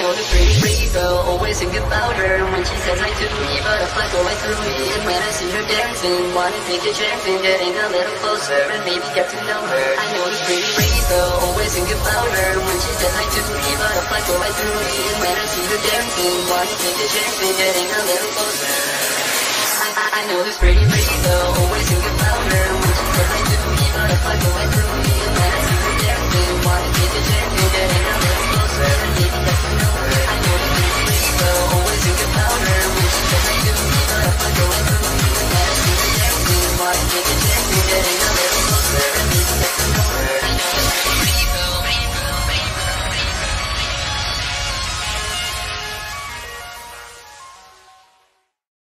know the pretty pretty girl, always think about her. When she says I do me, butterflies go right through me. And when I see her dancing, wanna take a chance And getting a little closer and maybe get to know her. I know the pretty pretty girl, always think about her. When she says I do me, But butterflies go right through me. And when I see her dancing, wanna take a chance And getting a little closer. I, I, I know this pretty pretty girl, always think about wanna take a chance